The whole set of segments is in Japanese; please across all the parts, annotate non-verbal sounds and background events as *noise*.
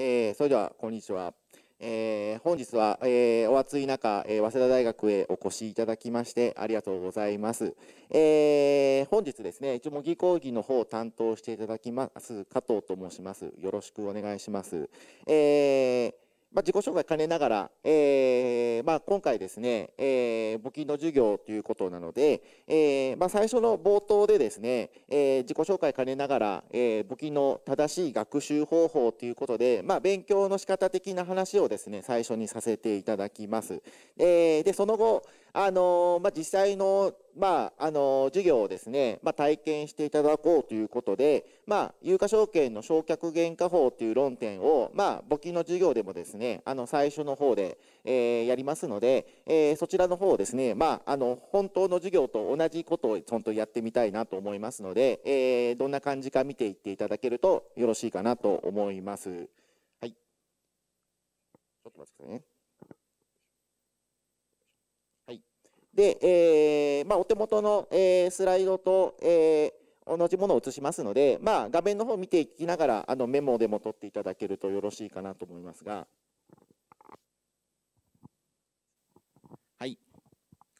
えー、それでは、こんにちは。えー、本日は、えー、お暑い中、えー、早稲田大学へお越しいただきましてありがとうございます。えー、本日ですね、一応模擬講義の方を担当していただきます、加藤と申します。よろしくお願いします。えーまあ、自己紹介兼ねながら、えーまあ、今回ですね、えー、募金の授業ということなので、えーまあ、最初の冒頭でですね、えー、自己紹介兼ねながら、えー、募金の正しい学習方法ということで、まあ、勉強の仕方的な話をですね、最初にさせていただきます。えー、で、その後、あのまあ、実際のまあ、あの、授業をですね、まあ、体験していただこうということで、まあ、有価証券の償却原価法という論点を、まあ、募金の授業でもですね、あの、最初の方で、えー、やりますので、えー、そちらの方をですね、まあ、あの、本当の授業と同じことを本当やってみたいなと思いますので、えー、どんな感じか見ていっていただけるとよろしいかなと思います。はい。ちょっと待ってくださいね。で、えーまあ、お手元の、えー、スライドと、えー、同じものを映しますので、まあ、画面の方を見ていきながらあのメモでも取っていただけるとよろしいかなと思いますが。はい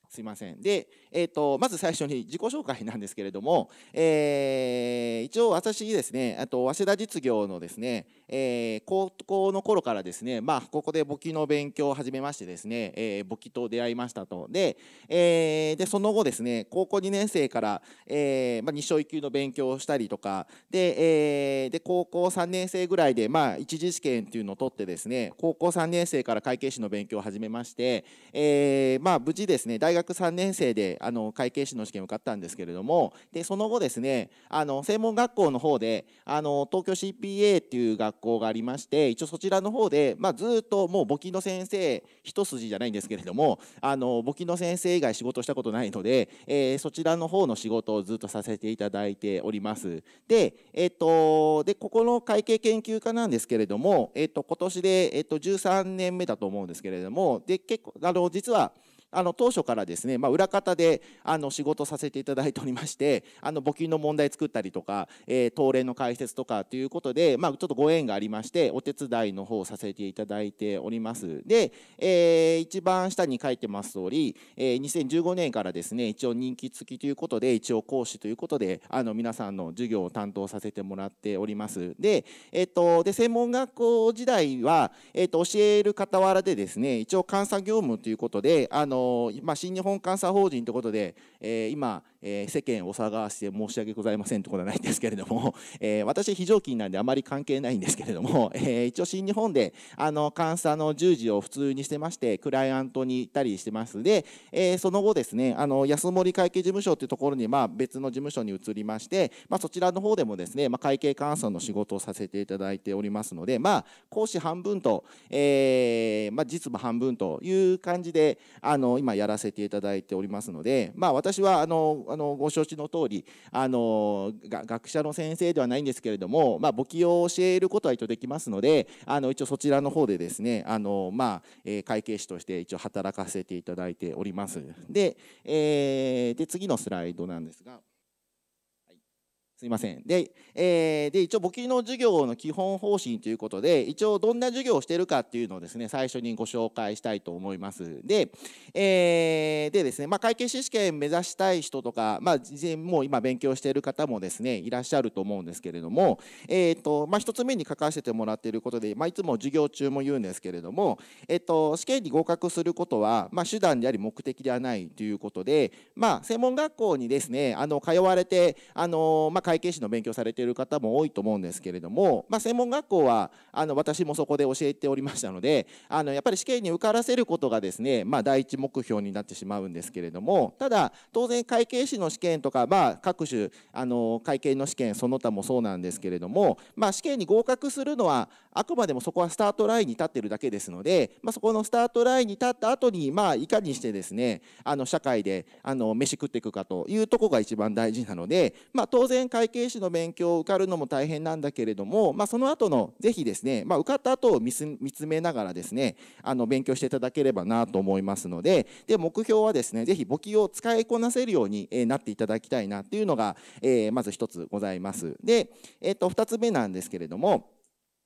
すいません。で、えっ、ー、と、まず最初に自己紹介なんですけれども、えー、一応私ですね、あと、早稲田実業のですね、えー、高校の頃からですね、まあ、ここで簿記の勉強を始めましてですね、えー、簿記と出会いましたと。で、えー、で、その後ですね、高校2年生から、えー、まあ、日照1級の勉強をしたりとか、で、えー、で、高校3年生ぐらいで、まあ、一次試験っていうのを取ってですね、高校3年生から会計士の勉強を始めまして、えー、まあ、無事ですね、大学学3年生であの会計士の試験を受かったんですけれどもでその後ですねあの専門学校の方であの東京 CPA っていう学校校がありまして一応そちらの方で、まあ、ずっともう簿記の先生一筋じゃないんですけれどもあの簿記の先生以外仕事したことないので、えー、そちらの方の仕事をずっとさせていただいております。で,、えーと、でここの会計研究家なんですけれども、えーと、今年で、えーと13年目だと思うんですけれどもで結構あの実はあの当初からですね、まあ、裏方であの仕事させていただいておりましてあの募金の問題作ったりとか、えー、東連の解説とかということで、まあ、ちょっとご縁がありましてお手伝いの方させていただいております。で、えー、一番下に書いてます通り、えー、2015年からですね一応人気付きということで一応講師ということであの皆さんの授業を担当させてもらっております。で,、えーと、で専門学校時代は、えーと、教える傍らでですね一応監査業務ということであののまあ、新日本監査法人ということで、えー、今、えー、世間を騒がして申し訳ございませんということはないんですけれども、*laughs* えー、私非常勤なんであまり関係ないんですけれども、*laughs* えー、一応新日本であの監査の従事を普通にしてましてクライアントに行ったりしてます。で、えー、その後ですねあの安森会計事務所というところに、まあ、別の事務所に移りまして、まあ、そちらの方でもですね、まあ、会計監査の仕事をさせていただいておりますので、まあ、講師半分と、えーまあ、実務半分という感じであの今やらせていただいておりますので、まあ、私はあのあのご承知の通りあの学者の先生ではないんですけれども、まあ、簿記を教えることは一応できますのであの一応そちらの方でですねあの、まあえー、会計士として一応働かせていただいております。で,、えー、で次のスライドなんですが。すいません。で、えー、で、一応簿記の授業の基本方針ということで、一応どんな授業をしてるかっていうのをですね、最初にご紹介したいと思います。で、えー、でですね、まあ、会計士試験目指したい人とか、まあ、事前もう今勉強している方もですね、いらっしゃると思うんですけれども、えっ、ー、と、まあ、一つ目に書かせてもらっていることで、まあ、いつも授業中も言うんですけれども、えっ、ー、と、試験に合格することは、まあ、手段であり目的ではないということで、まあ、専門学校にですね、あの、通われて、あの、まあ、会計士の勉強されている方も多いと思うんですけれども、まあ、専門学校はあの私もそこで教えておりましたのであのやっぱり試験に受からせることがですね、まあ、第一目標になってしまうんですけれどもただ当然会計士の試験とか、まあ、各種あの会計の試験その他もそうなんですけれども、まあ、試験に合格するのはあくまでもそこはスタートラインに立ってるだけですので、まあ、そこのスタートラインに立った後にまあいかにしてですねあの社会であの飯食っていくかというとこが一番大事なので、まあ、当然会会計士の勉強を受かるのも大変なんだけれども、まあ、その後のぜひですね、まあ、受かった後を見つめながらですねあの勉強していただければなと思いますのでで目標はですねぜひ簿記を使いこなせるようになっていただきたいなっていうのが、えー、まず一つございます。で、えー、と2つ目なんですけれども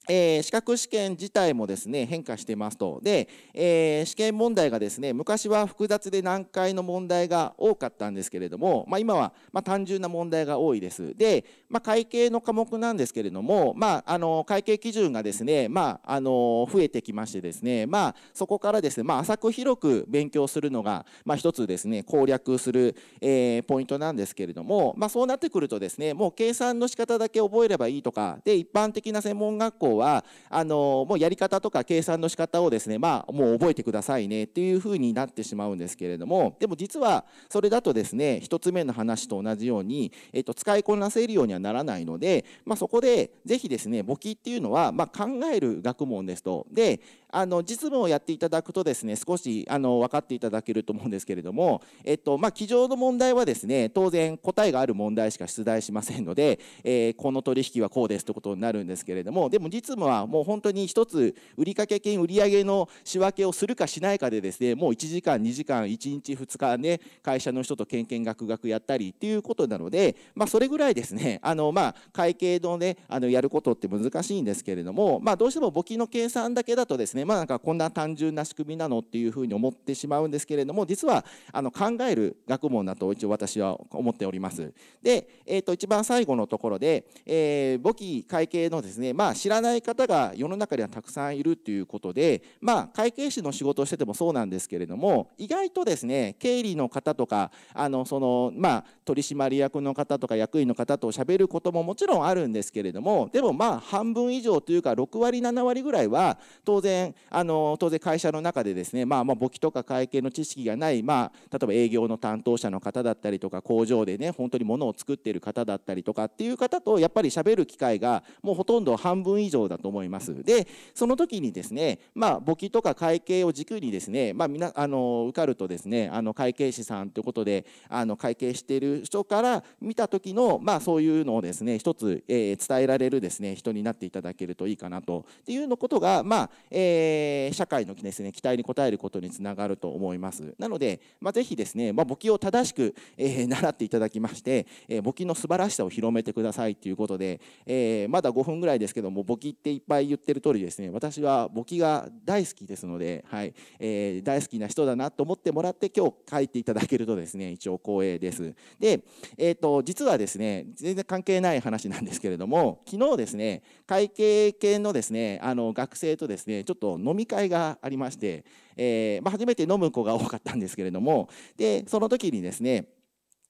えー、資格試験自体もですね変化してますと。で、えー、試験問題がですね昔は複雑で難解の問題が多かったんですけれども、まあ、今はま単純な問題が多いです。で、まあ、会計の科目なんですけれども、まあ、あの会計基準がですね、まあ、あの増えてきましてですね、まあ、そこからですね、まあ、浅く広く勉強するのが、まあ、一つですね攻略する、えー、ポイントなんですけれども、まあ、そうなってくるとですねもう計算の仕方だけ覚えればいいとかで一般的な専門学校はあのもうやり方とか計算の仕方をですねまあもう覚えてくださいねっていうふうになってしまうんですけれどもでも実はそれだとですね1つ目の話と同じように、えっと、使いこなせるようにはならないので、まあ、そこでぜひですね簿記っていうのは、ま、考える学問ですと。であの実務をやっていただくとですね少しあの分かっていただけると思うんですけれども、えっとまあ、机上の問題はですね当然答えがある問題しか出題しませんので、えー、この取引はこうですということになるんですけれどもでも実務はもう本当に一つ売掛金売上の仕分けをするかしないかでですねもう1時間2時間1日2日ね会社の人とけんけんがくがくやったりっていうことなので、まあ、それぐらいですねあの、まあ、会計のねあのやることって難しいんですけれども、まあ、どうしても簿記の計算だけだとですね、まあ、なんかこんな単純な仕組みなのっていうふうに思ってしまうんですけれども実はあの考える学問だと一応私は思っております。で、えー、と一番最後のところで、えー、簿記会計のですね、まあ、知らない方が世の中にはたくさんいるということで、まあ、会計士の仕事をしててもそうなんですけれども意外とですね経理の方とかあのその、まあ、取締役の方とか役員の方と喋ることももちろんあるんですけれどもでもまあ半分以上というか6割7割ぐらいは当然あの当然会社の中でですね、まあ、まあ簿記とか会計の知識がない、まあ、例えば営業の担当者の方だったりとか工場でね本当に物を作っている方だったりとかっていう方とやっぱり喋る機会がもうほとんど半分以上だと思います。でその時にですね、まあ、簿記とか会計を軸にですね、まあ、みなあの受かるとですねあの会計士さんということであの会計している人から見た時の、まあ、そういうのをですね一つ、えー、伝えられるですね人になっていただけるといいかなとっていうのことが、まあえー社会のですね期待に応えることにつながると思いますなので、まあ、ぜひですね、まあ、簿記を正しく、えー、習っていただきまして、えー、簿記の素晴らしさを広めてくださいということで、えー、まだ5分ぐらいですけども簿記っていっぱい言ってる通りですね私は簿記が大好きですので、はいえー、大好きな人だなと思ってもらって今日書いていただけるとですね一応光栄です。で、えーと、実はですね全然関係ない話なんですけれども昨日ですね会計系のですねあの学生とですねちょっと飲み会がありまして、えーまあ、初めて飲む子が多かったんですけれどもでその時にですね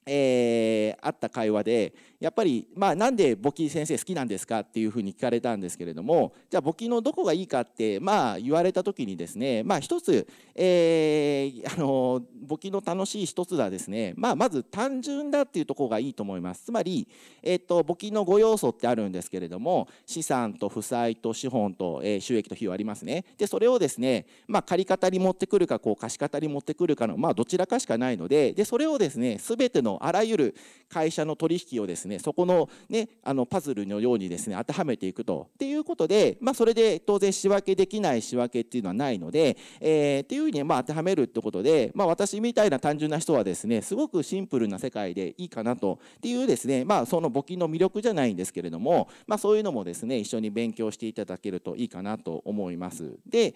えー、あった会話でやっぱり、まあ、なんで簿記先生好きなんですかっていうふうに聞かれたんですけれどもじゃあ簿記のどこがいいかって、まあ、言われた時にですね、まあ、一つ、えー、あの簿記の楽しい一つはですね、まあ、まず単純だっていうところがいいと思います。つまり、えー、っと簿記の5要素ってあるんですけれども資産と負債と資本と、えー、収益と費用ありますね。でそれをですね、まあ、借方に持ってくるかこう貸方に持ってくるかの、まあ、どちらかしかないのででそれをですね全てのあらゆる会社の取引をですねそこの,、ね、あのパズルのようにですね当てはめていくとっていうことで、まあ、それで当然仕分けできない仕分けっていうのはないので、え、っていうふうにまあ当てはめるってことで、まあ、私みたいな単純な人はですねすごくシンプルな世界でいいかなとっていうですね、まあ、その募金の魅力じゃないんですけれども、まあ、そういうのもですね一緒に勉強していただけるといいかなと思います。で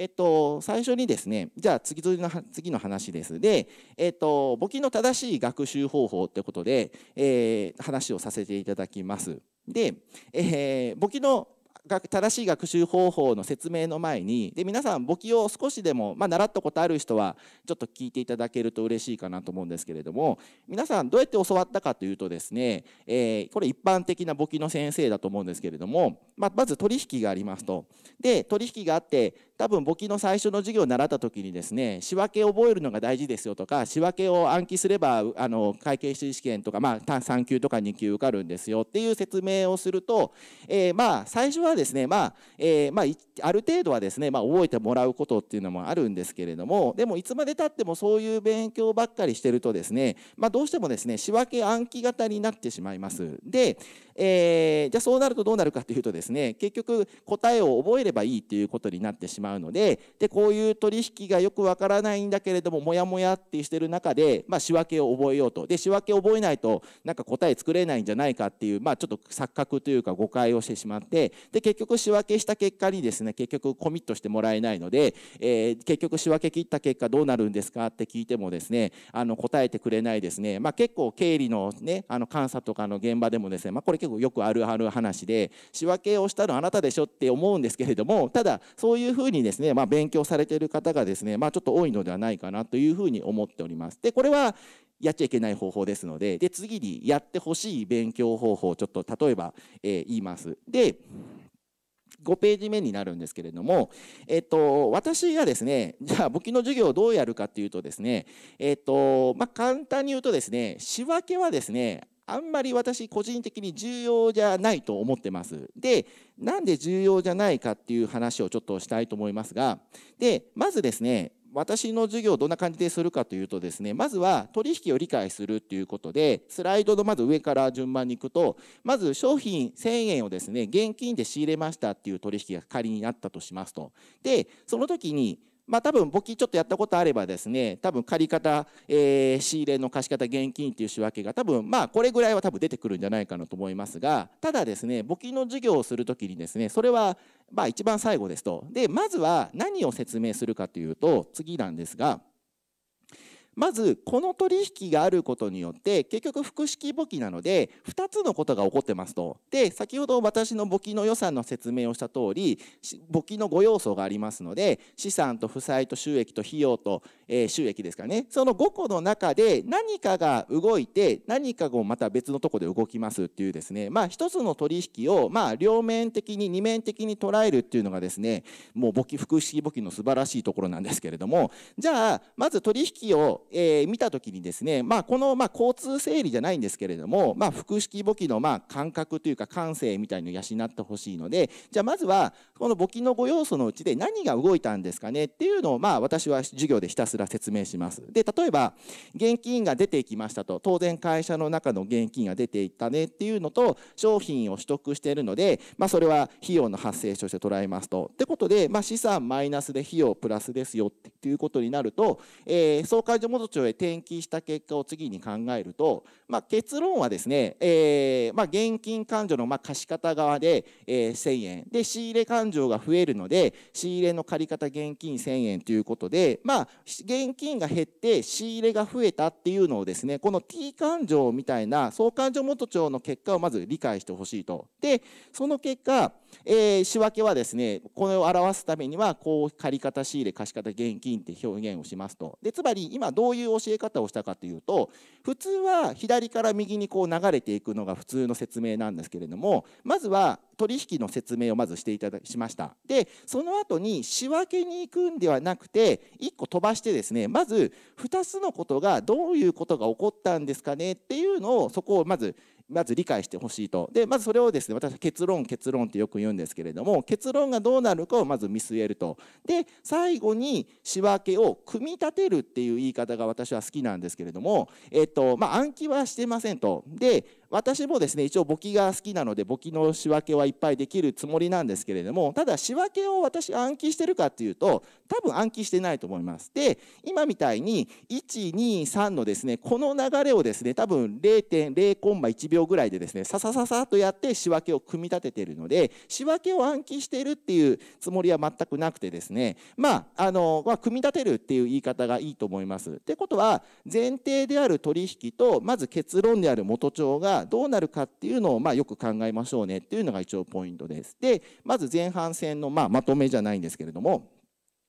えっと、最初にですねじゃあ次の次の話ですで、えっと、簿記の正しい学習方法ということで、えー、話をさせていただきます。で、えー、簿記の正しい学習方法の説明の前にで皆さん簿記を少しでも、まあ、習ったことある人はちょっと聞いていただけると嬉しいかなと思うんですけれども皆さんどうやって教わったかというとですね、えー、これ一般的な簿記の先生だと思うんですけれども、まあ、まず取引がありますとで取引があって多分簿記の最初の授業を習った時にですね仕分けを覚えるのが大事ですよとか仕分けを暗記すればあの会計士試験とか、まあ、3級とか2級受かるんですよっていう説明をすると、えー、まあ最初はですね、まあえー、まあ、ある程度はですね、まあ、覚えてもらうことっていうのもあるんですけれどもでもいつまでたってもそういう勉強ばっかりしてるとですね、まあ、どうしてもですね仕分け暗記型になってしまいます。でえー、じゃあそうなるとどうなるかというとですね結局答えを覚えればいいっていうことになってしままうのででこういう取引がよくわからないんだけれどもモヤモヤってしてる中で、まあ、仕分けを覚えようと。で仕分けを覚えないとなんか答え作れないんじゃないかっていう、まあ、ちょっと錯覚というか誤解をしてしまってで結局仕分けした結果にですね結局コミットしてもらえないので、えー、結局仕分け切った結果どうなるんですか？って聞いてもですねあの答えてくれないですね、まあ、結構経理の,、ね、あの監査とかの現場でもですね、まあ、これ結構よくあるある話で仕分けをしたのあなたでしょって思うんですけれどもただそういうふうににですね、まあ、勉強されている方がですね、まあ、ちょっと多いのではないかなというふうに思っております。でこれはやっちゃいけない方法ですのでで次にやってほしい勉強方法をちょっと例えば、えー、言います。で5ページ目になるんですけれども、えっと、私がですねじゃあ簿記の授業をどうやるかっていうとですね、えっとまあ、簡単に言うとですね仕分けはですねあんまり私個人的に重要じゃないと思ってます。で、なんで重要じゃないかっていう話をちょっとしたいと思いますが、で、まずですね、私の授業をどんな感じでするかというとですねまずは取引を理解するっていうことでスライドのまず上から順番にいくとまず商品1000円をですね現金で仕入れましたっていう取引が仮になったとしますとでその時にまあ、多分簿記ちょっとやったことあればですね多分借方、えー、仕入れの貸方現金っていう仕分けが多分まあこれぐらいは多分出てくるんじゃないかなと思いますがただですね簿記の授業をする時にですねそれはまあ一番最後ですと。でまずは何を説明するかというと次なんですがまずこの取引があることによって結局複式簿記なので2つのことが起こってますと。で先ほど私の簿記の予算の説明をした通り簿記の5要素がありますので資産と負債と収益と費用と、えー、収益ですからね。その5個の中で何かが動いて何かがまた別のとこで動きますっていうですね。まあ一つの取引をまあ両面的に二面的に捉えるっていうのがですねもう簿記複式簿記の素晴らしいところなんですけれども。じゃあまず取引をえー、見た時にですね、まあ、この、まあ、交通整理じゃないんですけれども、まあ、複式簿記の、まあ、感覚というか感性みたいのを養ってほしいのでじゃあまずはこの簿記の5要素のうちで何が動いたんですかね？っていうのを、まあ、私は授業でひたすら説明します。で例えば現金が出てきましたと当然会社の中の現金が出ていったねっていうのと商品を取得しているので、まあ、それは費用の発生として捉えますと。ってことで、まあ、資産マイナスで費用プラスですよっていうことになると、えー、総会所元帳へ転記した結果を次に考えると、まあ、結論はですね、えーまあ、現金勘定のまあ貸方側で、えー、1000円で仕入れ勘定が増えるので仕入れの借方現金1000円ということで、まあ、現金が減って仕入れが増えたっていうのをですねこの T 勘定みたいな総勘定元帳の結果をまず理解してほしいと。でその結果えー、仕分けはですねこれを表すためにはこう借方仕入れ貸方現金って表現をしますとでつまり今どういう教え方をしたかというと普通は左から右にこう流れていくのが普通の説明なんですけれどもまずは取引の説明をまずしていただしました。でその後に仕分けに行くんではなくて1個飛ばしてですねまず2つのことがどういうことが起こったんですかねっていうのをそこをまずまず理解してほしいと。でまずそれをですね私は結論結論ってよく言うんですけれども結論がどうなるかをまず見据えると。で最後に仕分けを組み立てるっていう言い方が私は好きなんですけれども、えっとまあ、暗記はしてませんと。で私もですね一応簿記が好きなので簿記の仕分けはいっぱいできるつもりなんですけれどもただ仕分けを私暗記してるかっていうと多分暗記してないと思います。で今みたいに123のですねこの流れをですね多分0.0コンマ1秒ぐらいでですねささささとやって仕分けを組み立ててるので仕分けを暗記してるっていうつもりは全くなくてですねまああの、まあ、組み立てるっていう言い方がいいと思います。ってことは前提である取引とまず結論である元帳がどうなるかっていうのをまあよく考えましょうねっていうのが一応ポイントです。でまず前半戦のまあまとめじゃないんですけれども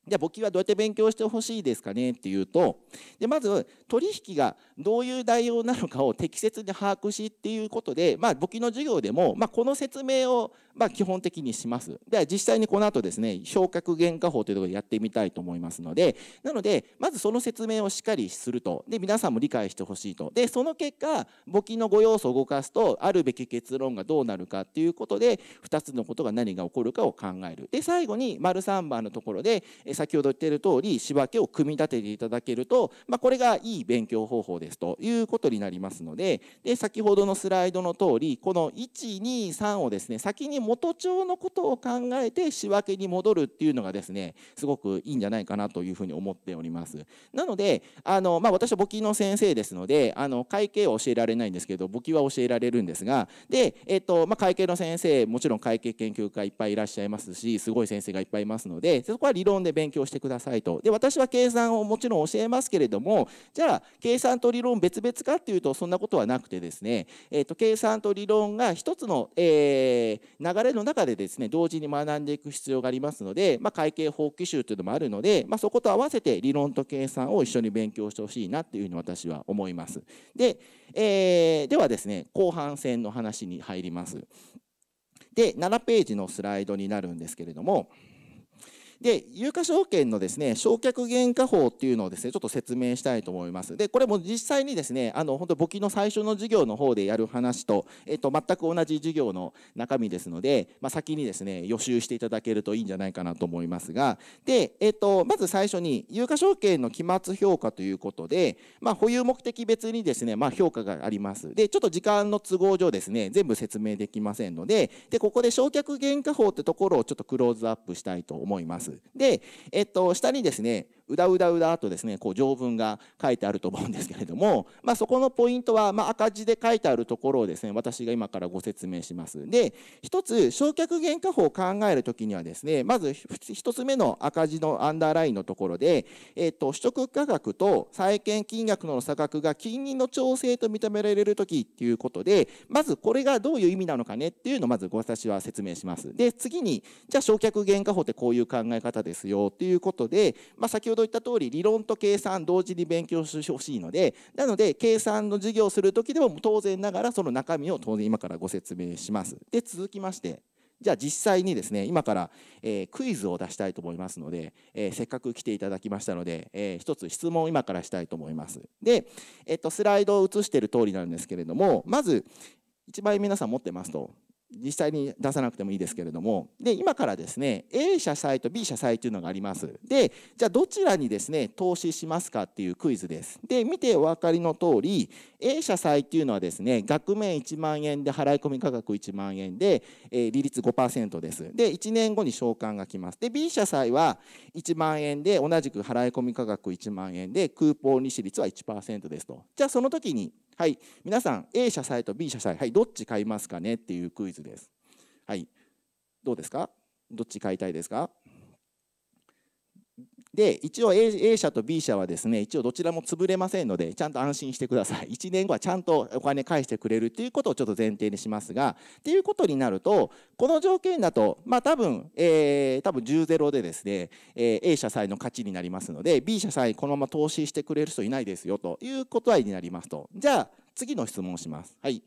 じゃあ簿記はどうやって勉強してほしいですかねっていうとでまず取引がどういう内容なのかを適切に把握しっていうことで、まあ、簿記の授業でも、まあ、この説明をまあ基本的にします。では実際にこの後ですね昇格原価法というところでやってみたいと思いますのでなのでまずその説明をしっかりすると。で皆さんも理解してほしいと。でその結果簿記の5要素を動かすとあるべき結論がどうなるかっていうことで2つのことが何が起こるかを考える。で最後に丸3番のところで先ほど言っている通り仕分けを組み立てていただけると、まあ、これがいい勉強方法ですということになりますのでで先ほどのスライドの通りこの123をですね先に元帳のことを考えて仕分けに戻るっていうのがですねすごくいいんじゃないかなというふうに思っております。なのであの、まあ、私は簿記の先生ですのであの会計は教えられないんですけど簿記は教えられるんですがで、えっとまあ、会計の先生もちろん会計研究家いっぱいいらっしゃいますしすごい先生がいっぱいいますのでそこは理論で勉強強してくださいとで私は計算をもちろん教えますけれどもじゃあ計算と理論別々かっていうとそんなことはなくてですね、えっと、計算と理論が一つの、えー、流れの中でですね同時に学んでいく必要がありますので、まあ、会計法規集というのもあるので、まあ、そこと合わせて理論と計算を一緒に勉強してほしいなっていうふうに私は思います。で、えー、ではですね後半戦の話に入ります。で7ページのスライドになるんですけれどもで有価証券のですね償却原価法っていうのをですねちょっと説明したいと思います。でこれも実際にですねあの本当簿記の最初の授業の方でやる話と,、えっと全く同じ授業の中身ですので、まあ、先にですね予習していただけるといいんじゃないかなと思いますが。で、えっと、まず最初に有価証券の期末評価ということで、まあ、保有目的別にですね、まあ、評価があります。でちょっと時間の都合上ですね全部説明できませんのででここで償却原価法ってところをちょっとクローズアップしたいと思います。で、えっと、下にですねうだうだうだとですねこう条文が書いてあると思うんですけれども、*laughs* まあ、そこのポイントは、まあ、赤字で書いてあるところをですね私が今からご説明します。で一つ償却原価法を考える時にはですねまず一つ目の赤字のアンダーラインのところで、えっと、取得価格と債券金額の差額が金利の調整と認められる時っていうことでまずこれがどういう意味なのかねっていうのをまず私は説明します。で次にじゃあ償却原価法ってこういう考え方ですよっていうことで、まあ、先ほどど言った通り理論と計算同時に勉強してほしいのでなので計算の授業をする時でも当然ながらその中身を当然今からご説明します。で続きましてじゃあ実際にですね今から、えー、クイズを出したいと思いますので、えー、せっかく来ていただきましたので、えー、一つ質問を今からしたいと思います。で、えっと、スライドを映している通りなんですけれどもまず一枚皆さん持ってますと実際に出さなくてもいいですけれども。で今からですね A 社債と B 社債というのがあります。でじゃあどちらにですね投資しますかっていうクイズです。で見てお分かりの通り A 社債っていうのはですね額面1万円で払い込み価格1万円で、えー、利率5%です。で1年後に償還が来ます。で B 社債は1万円で同じく払い込み価格1万円でクーポン利子率は1%ですと。じゃあその時にはい。皆さん A 社債と B 社債はい。どっち買いますかね？っていうクイズです。はい。どうですか？どっち買いたいですか？で一応 A, A 社と B 社はですね一応どちらも潰れませんのでちゃんと安心してください。*laughs* 1年後はちゃんとお金返してくれるっていうことをちょっと前提にしますがっていうことになるとこの条件だとまあ多分、えー、多分10ゼロでですね、えー、A 社債の勝ちになりますので B 社債このまま投資してくれる人いないですよということになりますと。じゃあ次の質問をします。はい。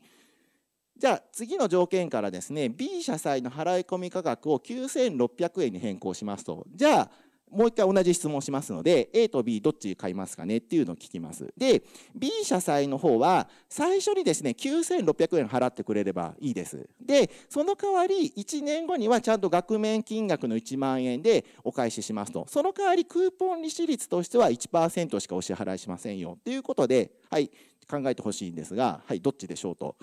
じゃあ次の条件からですね B 社債の払い込み価格を9600円に変更しますと。じゃあもう一回同じ質問しますので A と B どっち買いますかねっていうのを聞きます。で B 社債の方は最初にですね9600円払ってくれればいいです。でその代わり1年後にはちゃんと額面金額の1万円でお返ししますと。その代わりクーポン利子率としては1%しかお支払いしませんよということではい考えてほしいんですがはいどっちでしょうと。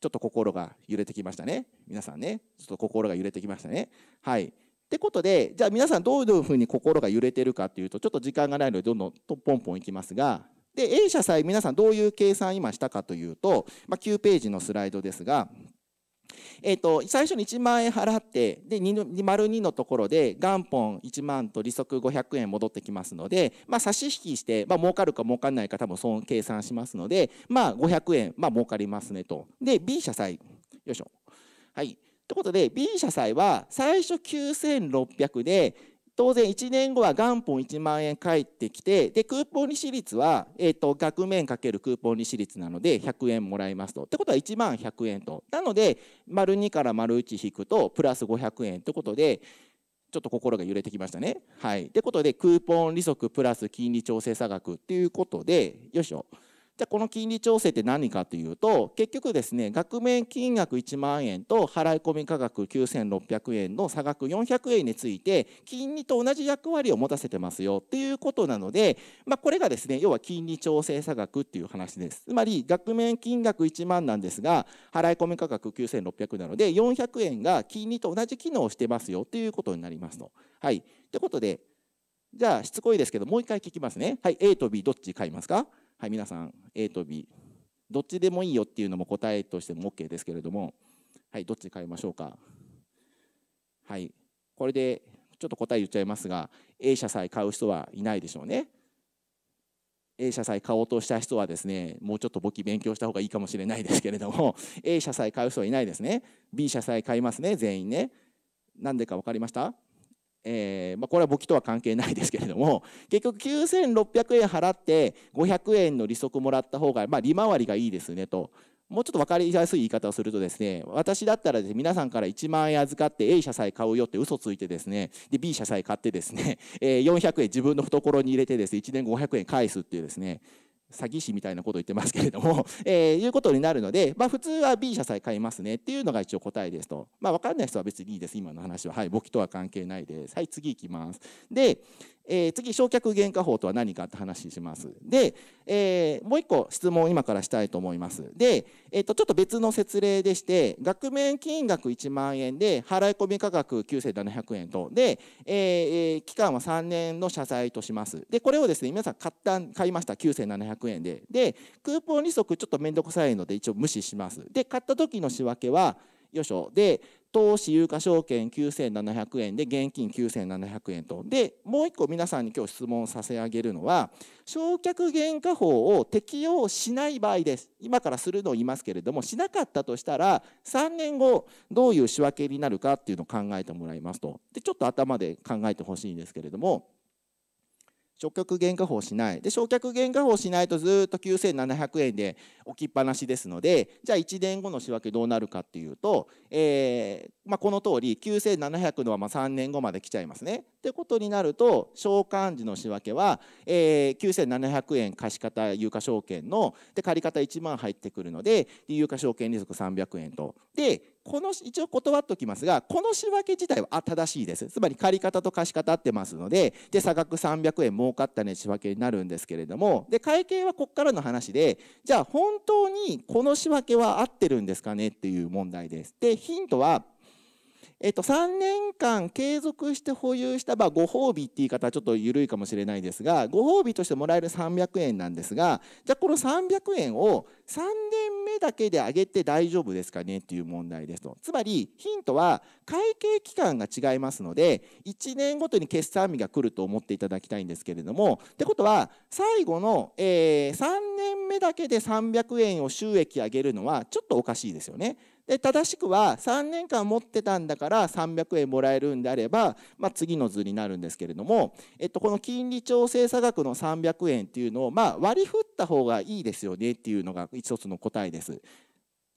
ちょっと心が揺れてきましたね。皆さんねちょっと心が揺れてきましたね。はい。ってことでじゃあ皆さんどういうふうに心が揺れてるかっていうとちょっと時間がないのでどんどんとポンポンいきますがで A 社債皆さんどういう計算今したかというと、まあ、9ページのスライドですがえーと、最初に1万円払ってで丸2のところで元本1万と利息500円戻ってきますので、まあ、差し引きして、まあ儲かるか儲かんないか多分その計算しますので、まあ、500円、まあ儲かりますねと。で B 社債。よいしょ。はい。ということで B 社債は最初9600で当然1年後は元本1万円返ってきてでクーポン利子率は、えーと、額面かけるクーポン利子率なので100円もらいますと。ってことは1万100円と。なので丸2から丸1引くとプラス500円ということでちょっと心が揺れてきましたね。はい。ってことでクーポン利息プラス金利調整差額っていうことでよいしょ。じゃあこの金利調整って何かというと結局ですね額面金額1万円と払い込み価格9600円の差額400円について金利と同じ役割を持たせてますよっていうことなので、まあ、これがですね要は金利調整差額っていう話ですつまり額面金額1万なんですが払い込み価格9600なので400円が金利と同じ機能をしてますよっていうことになりますと。はいということでじゃあしつこいですけどもう一回聞きますね。はい A と B どっち買いますか？はい、皆さん A と B どっちでもいいよっていうのも答えとしても OK ですけれども、はい、どっち変えましょうか。はい、これでちょっと答え言っちゃいますが A 社債買う人はいないでしょうね。A 社債買おうとした人はですねもうちょっと簿記勉強した方がいいかもしれないですけれども A 社債買う人はいないですね B 社債買いますね全員ねなんでか分かりました？えーまあ、これは簿記とは関係ないですけれども *laughs* 結局9600円払って500円の利息もらった方が、まあ、利回りがいいですねと。もうちょっと分かりやすい言い方をするとですね私だったらです、ね、皆さんから1万円預かって A 社債買うよって嘘ついてですねで B 社債買ってですね、え、400円自分の懐に入れてですね1年500円返すっていうですね。詐欺師みたいなことを言ってますけれども、*laughs* えー、いうことになるので、まあ、普通は B 社さえ買いますねっていうのが一応答えですと。まあ、分かんない人は別にいいです、今の話は。はい、簿記とは関係ないです。はい、次いきます。で、えー、次、焼却原価法とは何かって話します。で、えー、もう一個質問を今からしたいと思います。で、えー、とちょっと別の説例でして、額面金額1万円で、払い込み価格9700円と、で、えー、期間は3年の謝罪とします。で、これをですね、皆さん買った買いました、9700円で。で、クーポン利息ちょっと面倒くさいので、一応無視します。で、買った時の仕分けは、よいしょ。で、投資有価証券9700円で現金9700円と。でもう一個皆さんに今日質問させ上げるのは償却原価法を適用しない場合です。今からするのを言いますけれどもしなかったとしたら3年後どういう仕分けになるかっていうのを考えてもらいますと。でちょっと頭で考えてほしいんですけれども償却原価法しないで償却原価法しないとずっと9700円で置きっぱなしですのでじゃあ1年後の仕分けどうなるかっていうと、えーまあ、この通り9700のはま3年後まで来ちゃいますね。ってことになると償還時の仕分けは、えー、9700円貸方有価証券ので借方1万入ってくるので有価証券利息300円と。でこの一応断っておきますがこの仕分け自体は正しいです。つまり借方と貸方合ってますのでで差額300円儲かったね仕分けになるんですけれどもで会計はここからの話でじゃあ本当にこの仕分けは合ってるんですかねっていう問題です。でヒントはえっと、3年間継続して保有した、まあ、ご褒美って言い方はちょっと緩いかもしれないですがご褒美としてもらえる300円なんですがじゃあこの300円を3年目だけで上げて大丈夫ですかねっていう問題ですとつまりヒントは会計期間が違いますので1年ごとに決算日が来ると思っていただきたいんですけれどもってことは最後の、えー、3年目だけで300円を収益上げるのはちょっとおかしいですよね。で正しくは3年間持ってたんだから300円もらえるんであれば、まあ、次の図になるんですけれども、えっと、この金利調整差額の300円っていうのを、まあ、割り振った方がいいですよねっていうのが一つの答えです。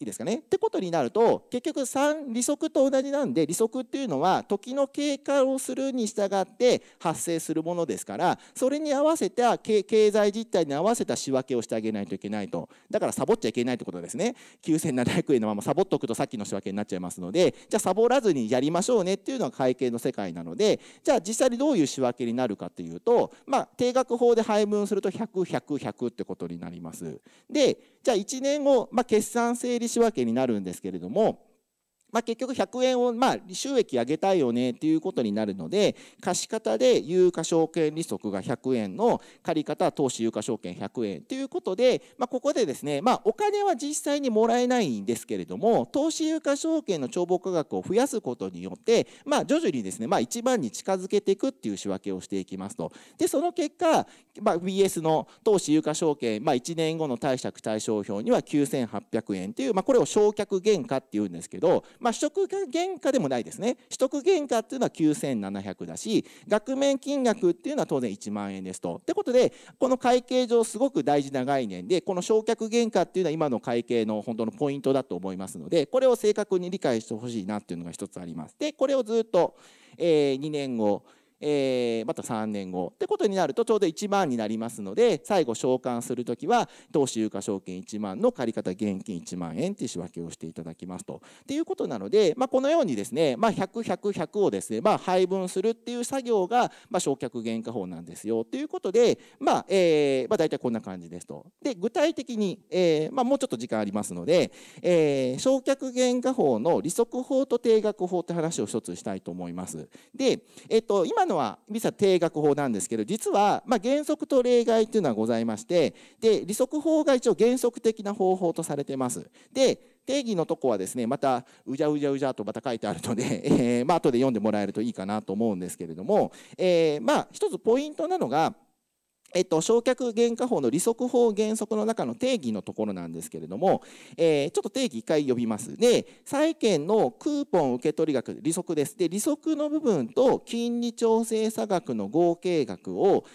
いいですかね？ってことになると結局3利息と同じなんで利息っていうのは時の経過をするに従って発生するものですからそれに合わせた経済実態に合わせた仕分けをしてあげないといけないと。だからサボっちゃいけないってことですね。9700円のままサボっとくとさっきの仕分けになっちゃいますのでじゃあサボらずにやりましょうねっていうのが会計の世界なのでじゃあ実際にどういう仕分けになるかっていうとまあ定額法で配分すると100100ってことになります。でじゃあ1年後、まあ、決算整理仕分けになるんですけれどもまあ、結局100円をまあ収益上げたいよねっていうことになるので貸方で有価証券利息が100円の借方投資有価証券100円ということで、まあ、ここでですね、まあ、お金は実際にもらえないんですけれども投資有価証券の帳簿価格を増やすことによって、まあ、徐々にですね、まあ、1番に近づけていくっていう仕分けをしていきますと。でその結果、まあ、BS の投資有価証券、まあ、1年後の貸借対照表には9800円という、まあ、これを償却原価っていうんですけどまあ、取得原価でもないですね取得原価っていうのは9700だし額面金額っていうのは当然1万円ですと。ってことでこの会計上すごく大事な概念でこの償却原価っていうのは今の会計の本当のポイントだと思いますのでこれを正確に理解してほしいなっていうのが一つあります。でこれをずっと、えー、2年後えー、また3年後ってことになるとちょうど1万になりますので最後償還する時は投資有価証券1万の借方現金1万円っていう仕分けをしていただきますと。っていうことなので、まあ、このようにですね、まあ、100、100、100をですね、まあ、配分するっていう作業が、まあ、償却原価法なんですよということで、まあえーまあ、大体こんな感じですと。で具体的に、えーまあ、もうちょっと時間ありますので、えー、償却原価法の利息法と定額法って話を一つしたいと思います。で、えっと、今ののは実は定額法なんですけど実は、まあ、原則と例外っていうのはございましてで利息法が一応原則的な方法とされてます。で定義のとこはですねまたうじゃうじゃうじゃとまた書いてあるので、*laughs* えー、まあ後で読んでもらえるといいかなと思うんですけれども、えー、まあ一つポイントなのがえっと、償却原価法の利息法原則の中の定義のところなんですけれども、えー、ちょっと定義一回呼びます。で、債券のクーポン受取額、利息です。で、利息の部分と金利調整差額の合計額を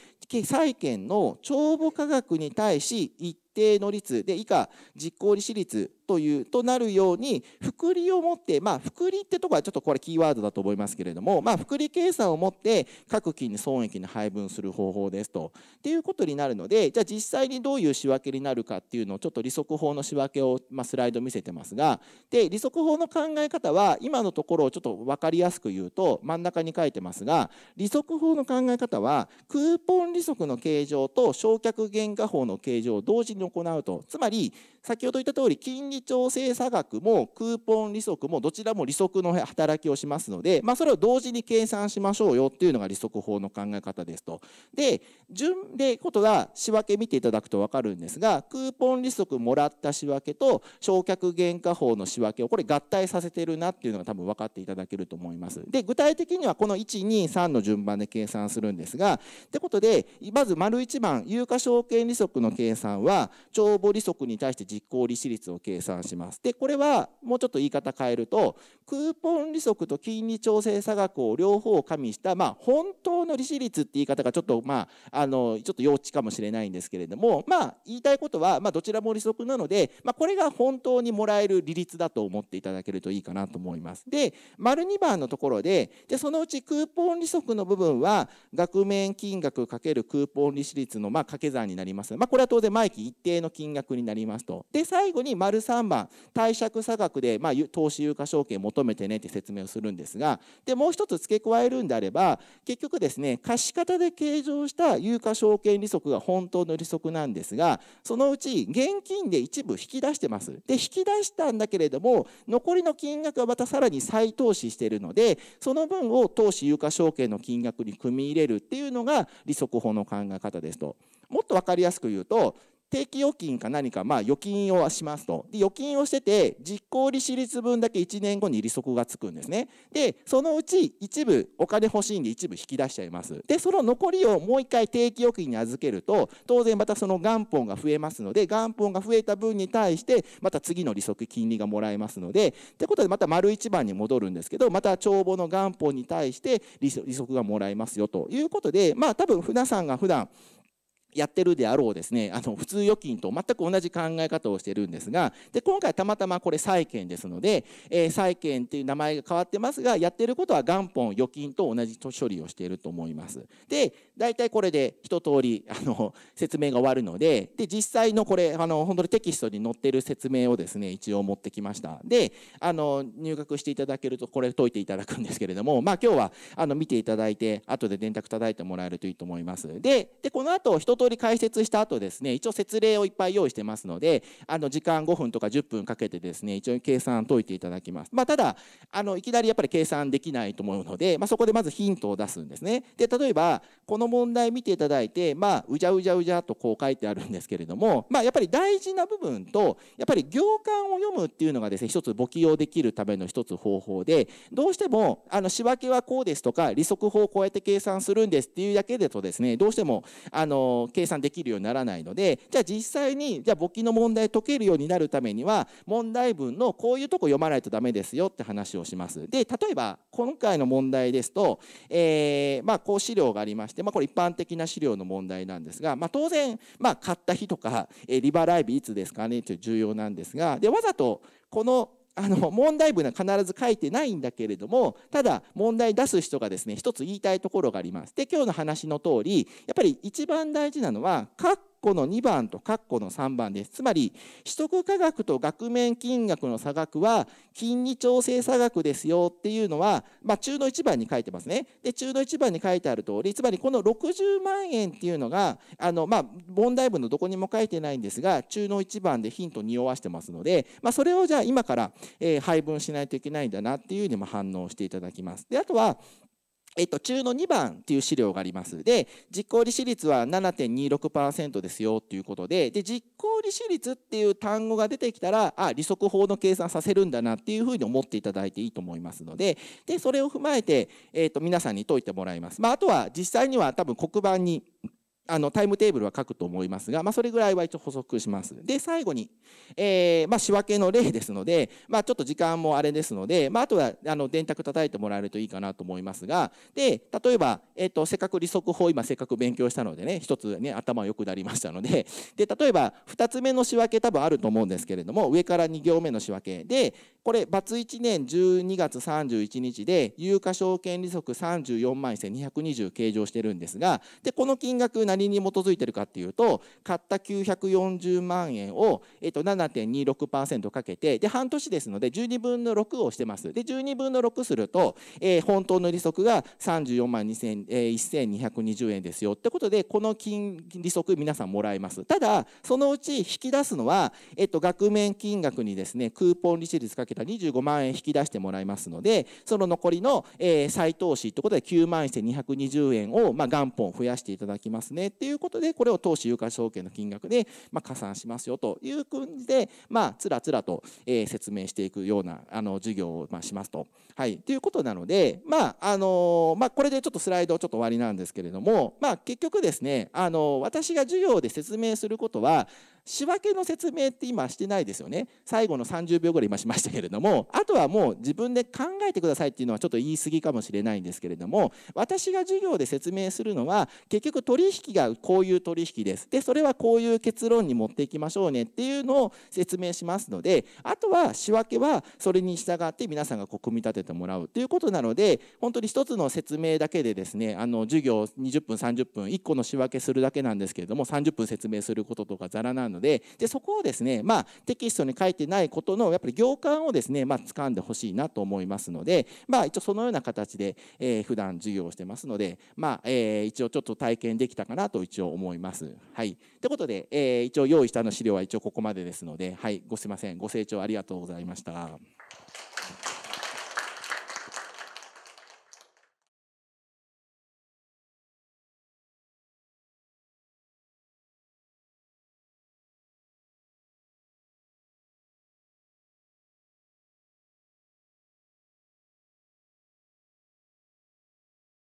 債券の帳簿価格に対し一定の率で以下実行利子率というとなるように複利を持ってまあ複利ってとこはちょっとこれキーワードだと思いますけれどもまあ複利計算を持って各金に損益に配分する方法ですと。っていうことになるのでじゃあ実際にどういう仕分けになるかっていうのをちょっと利息法の仕分けを、まあ、スライド見せてますがで利息法の考え方は今のところをちょっと分かりやすく言うと真ん中に書いてますが利息法の考え方はクーポン利息の計上と償却原価法の計上を同時に行うと。つまり先ほど言った通り金利調整差額もクーポン利息もどちらも利息の働きをしますので、まあ、それを同時に計算しましょうよっていうのが利息法の考え方ですと。で順でことが仕分け見ていただくと分かるんですがクーポン利息もらった仕分けと償却原価法の仕分けをこれ合体させてるなっていうのが多分分かっていただけると思います。で具体的にはこの123の順番で計算するんですがってことでまず丸1番有価証券利息の計算は帳簿利息に対して実実行利子率を計算します。でこれはもうちょっと言い方変えるとクーポン利息と金利調整差額を両方加味した、まあ、本当の利子率って言い方がちょっとまああのちょっと幼稚かもしれないんですけれどもまあ言いたいことは、まあ、どちらも利息なので、まあ、これが本当にもらえる利率だと思っていただけるといいかなと思います。で丸2番のところででそのうちクーポン利息の部分は額面金額かけるクーポン利子率のまあ掛け算になります。まあ、これは当然毎期一定の金額になりますと。で最後に丸3番貸借差額で、まあ、投資有価証券求めてねって説明をするんですがでもう一つ付け加えるんであれば結局ですね貸方で計上した有価証券利息が本当の利息なんですがそのうち現金で一部引き出してますで引き出したんだけれども残りの金額はまたさらに再投資しているのでその分を投資有価証券の金額に組み入れるっていうのが利息法の考え方ですと。もっと分かりやすく言うと定期預金か何か、まあ、預金をしますと。で預金をしてて実行利子率分だけ1年後に利息がつくんですね。でそのうち一部お金欲しいんで一部引き出しちゃいます。でその残りをもう一回定期預金に預けると当然またその元本が増えますので元本が増えた分に対してまた次の利息金利がもらえますのでってことでまた丸1番に戻るんですけどまた帳簿の元本に対して利息がもらえますよということでまあ多分皆さんが普段やってるであろうですね *laughs* あの普通預金と全く同じ考え方をしてるんですがで今回たまたまこれ債券ですので、えー、債券っていう名前が変わってますがやってることは元本預金と同じ処理をしていると思います。で大体これで一通りあの説明が終わるのでで実際のこれあの本当にテキストに載ってる説明をですね一応持ってきました。であの入学していただけるとこれ解いていただくんですけれどもまあ今日はあの見ていただいて後で電卓叩いてもらえるといいと思います。ででこの後一通通り解説した後ですね一応説例をいっぱい用意してますのであの時間5分とか10分かけてですね一応計算解いていただきます、まあ、ただあのいきなりやっぱり計算できないと思うので、まあ、そこでまずヒントを出すんですね。で例えばこの問題見ていただいてまあうじゃうじゃうじゃとこう書いてあるんですけれども、まあ、やっぱり大事な部分とやっぱり行間を読むっていうのがですね一つ簿記用できるための一つ方法でどうしてもあの仕分けはこうですとか利息法をこうやって計算するんですっていうだけだとですねどうしてもあの計算できるようにならないのでじゃあ実際にじゃあ簿記の問題解けるようになるためには問題文のこういうとこ読まないとダメですよって話をします。で例えば今回の問題ですと、えー、まあ、こう資料がありまして、まあ、これ一般的な資料の問題なんですが、まあ、当然、まあ、買った日とか、えリバライブいつですかねという重要なんですがでわざとこのあの *laughs* 問題文は必ず書いてないんだけれどもただ問題出す人がですね一つ言いたいところがあります。で今日の話の通りやっぱり一番大事なのは個の2番と括弧の3番です。つまり、取得価格と額面金額の差額は、金利調整差額ですよっていうのは、まあ、中の1番に書いてますね。で、中の1番に書いてある通り、つまりこの60万円っていうのが、あの、まあ、問題文のどこにも書いてないんですが、中の1番でヒントに匂わしてますので、まあ、それをじゃあ今から、えー、配分しないといけないんだなっていうふうにも反応していただきます。で、あとは、えっと、中の2番っていう資料があります。で、実行利子率は7.26%ですよっていうことで、で、実行利子率っていう単語が出てきたら、あ、利息法の計算させるんだなっていうふうに思っていただいていいと思いますので、で、それを踏まえて、えっと、皆さんに解いてもらいます。まあ、あとは実際には多分黒板にあのタイムテーブルは書くと思いますが、まあ、それぐらいは一応補足します。で、最後に、えー、まあ、仕分けの例ですので、まあ、ちょっと時間もあれですので、まあ、あとはあの電卓叩いてもらえるといいかなと思いますが、で、例えば、えっ、ー、と、せっかく利息法、今せっかく勉強したのでね、一つね、頭良くなりましたので、で、例えば、二つ目の仕分け多分あると思うんですけれども、上から2行目の仕分けで、これ、罰1年12月31日で、有価証券利息34万1220計上してるんですが、で、この金額何何に基づいているかっていうと、買った940万円を、えっと、7.26%かけて、で、半年ですので、12分の6をしてます。で、12分の6すると、えー、本当の利息が34万2000、えー、1220円ですよ。ってことで、この金利息皆さんもらえます。ただ、そのうち引き出すのは、えっと、額面金額にですね、クーポン利子率かけた25万円引き出してもらいますので、その残りの、えー、再投資ということで9万1220円を、まあ、元本増やしていただきますねっていうことで、これを投資有価証券の金額で、まあ、加算しますよという感じで、まあ、つらつらと、え、説明していくようなあの授業を、まあ、しますと。はい。ということなので、まあ、あの、まあ、これでちょっとスライドちょっと終わりなんですけれども、まあ、結局ですね、あの、私が授業で説明することは、仕分けの説明って今してないですよね。最後の30秒ぐらい今しましたけれども、あとはもう自分で考えてくださいっていうのはちょっと言い過ぎかもしれないんですけれども、私が授業で説明するのは、結局取引がこういう取引です。で、それはこういう結論に持っていきましょうねっていうのを説明しますので、あとは仕分けはそれに従って皆さんがこう組み立ててもらうということなので、本当に一つの説明だけでですね、あの授業20分、30分、1個の仕分けするだけなんですけれども、30分説明することとかざらなのので、でそこをですね、まあ、テキストに書いてないことのやっぱり行間をですね、まあ、掴んでほしいなと思いますので、まあ、一応そのような形で、えー、普段授業をしてますので、まあえー、一応ちょっと体験できたかなと一応思います。はい。ということで、えー、一応用意したの資料は一応ここまでですので、はい、ごすいません。ご清聴ありがとうございました。